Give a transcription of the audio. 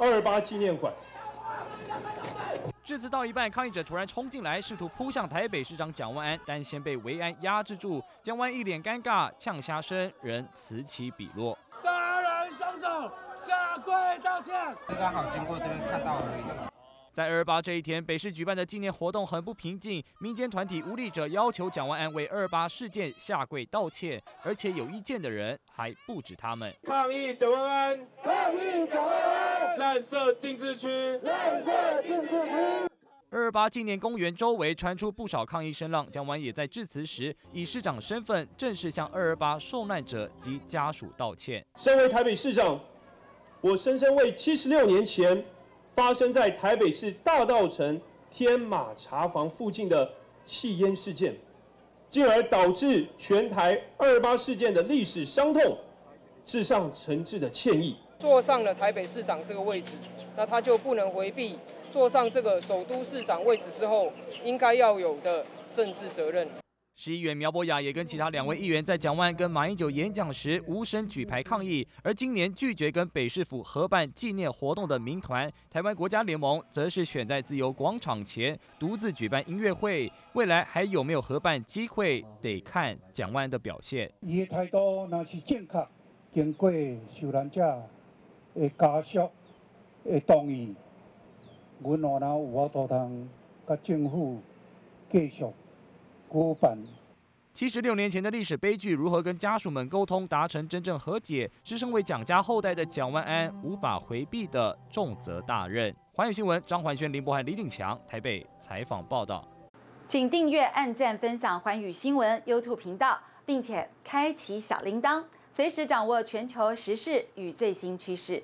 二二八纪念馆。致辞到一半，抗议者突然冲进来，试图扑向台北市长蒋万安，但先被维安压制住。蒋万一脸尴尬，呛虾声仍此起彼落。杀人凶手下跪道歉。刚好经过这边看到而已。在二二八这一天，北市举办的纪念活动很不平静。民间团体无力者要求蒋万安为二二八事件下跪道歉，而且有意见的人还不止他们。抗议蒋万安，抗议蒋万安，滥设禁制区，滥设禁制区。二二八纪念公园周围传出不少抗议声浪，蒋万也在致辞时以市长身份正式向二二八受难者及家属道歉。身为台北市长，我深深为七十六年前。发生在台北市大道城天马茶房附近的弃烟事件，进而导致全台二八事件的历史伤痛，致上诚挚的歉意。坐上了台北市长这个位置，那他就不能回避坐上这个首都市长位置之后应该要有的政治责任。市议员苗博雅也跟其他两位议员在蒋万跟马英九演讲时无声举牌抗议，而今年拒绝跟北市府合办纪念活动的民团台湾国家联盟，则是选在自由广场前独自举办音乐会。未来还有没有合办机会，得看蒋万的表现。伊的态度那是正确，经过受难者的家属的同意，阮可能有法度通甲政府继续。七十六年前的历史悲剧，如何跟家属们沟通，达成真正和解，是身为蒋家后代的蒋万安无法回避的重责大任。环宇新闻张环轩、林博涵、李鼎强台北采访报道。请订阅、按赞、分享环宇新闻 YouTube 频道，并且开启小铃铛，随时掌握全球时事与最新趋势。